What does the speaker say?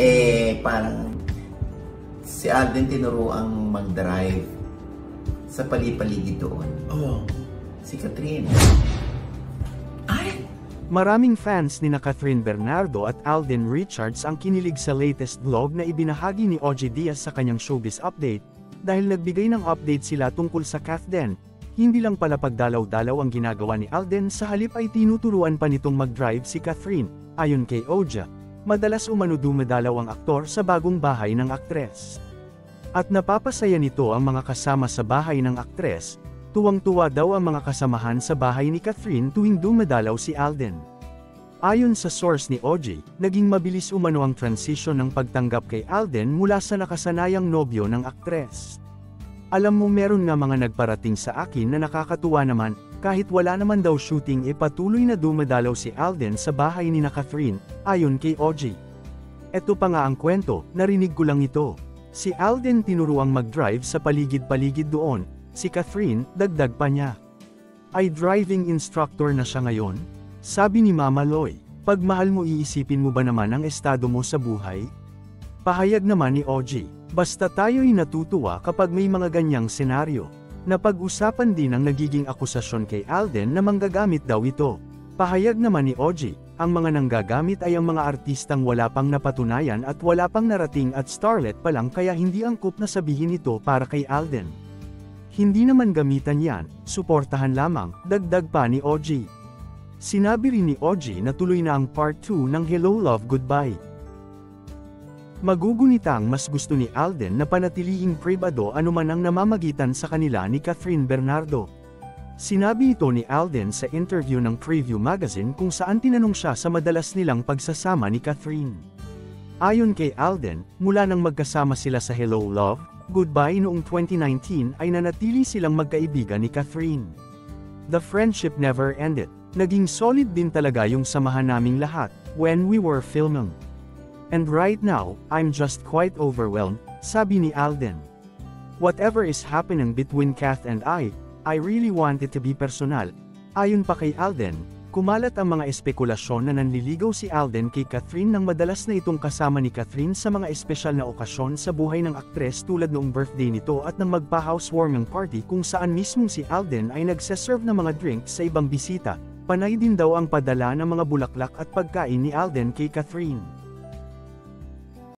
eh parang si Alden tinuro ang mag-drive sa palipaligid doon. Oh. Si Catherine. Ay! Maraming fans ni na Catherine Bernardo at Alden Richards ang kinilig sa latest vlog na ibinahagi ni OJ Diaz sa kanyang showbiz update, dahil nagbigay ng update sila tungkol sa Kathden. Hindi lang pala pagdalaw-dalaw ang ginagawa ni Alden sa halip ay tinuturuan pa nitong mag-drive si Catherine, ayon kay Oja. Madalas umano dumedalaw ang aktor sa bagong bahay ng aktres. At napapasaya nito ang mga kasama sa bahay ng aktres, tuwang-tuwa daw ang mga kasamahan sa bahay ni Catherine tuwing dumedalaw si Alden. Ayon sa source ni OJ, naging mabilis umano ang transition ng pagtanggap kay Alden mula sa nakasanayang nobyo ng aktres. Alam mo meron nga mga nagparating sa akin na nakakatuwa naman, kahit wala naman daw shooting e patuloy na dumedalaw si Alden sa bahay ni na Catherine, ayon kay OJ. Eto pa nga ang kwento, narinig ko lang ito. Si Alden tinuruang mag-drive sa paligid-paligid doon, si Catherine, dagdag pa niya. Ay driving instructor na siya ngayon? Sabi ni Mama Loy, pag mahal mo iisipin mo ba naman ang estado mo sa buhay? Pahayag naman ni OG, basta tayo'y natutuwa kapag may mga ganyang senaryo. Napag-usapan din ang nagiging akusasyon kay Alden na manggagamit daw ito. Pahayag naman ni OG, ang mga nanggagamit ay ang mga artistang wala pang napatunayan at wala pang narating at starlet pa lang kaya hindi angkop na sabihin ito para kay Alden. Hindi naman gamitan yan, suportahan lamang, dagdag pa ni OG. Sinabi rin ni OG na tuloy na ang part 2 ng Hello Love Goodbye. Magugunita ang mas gusto ni Alden na panatilihing privado anuman ang namamagitan sa kanila ni Catherine Bernardo. Sinabi ito ni Alden sa interview ng Preview Magazine kung saan tinanong siya sa madalas nilang pagsasama ni Catherine. Ayon kay Alden, mula nang magkasama sila sa Hello Love, Goodbye noong 2019 ay nanatili silang magkaibigan ni Catherine. The friendship never ended. Naging solid din talaga yung samahan naming lahat, when we were filming. And right now, I'm just quite overwhelmed, sabi ni Alden. Whatever is happening between Kath and I, I really want it to be personal. Ayon pa kay Alden, kumalat ang mga espekulasyon na nanliligaw si Alden kay Catherine nang madalas na itong kasama ni Catherine sa mga espesyal na okasyon sa buhay ng aktres tulad noong birthday nito at nang magpa-housewarming party kung saan mismong si Alden ay nagseserve ng mga drinks sa ibang bisita. Panay din daw ang padala ng mga bulaklak at pagkain ni Alden kay Catherine.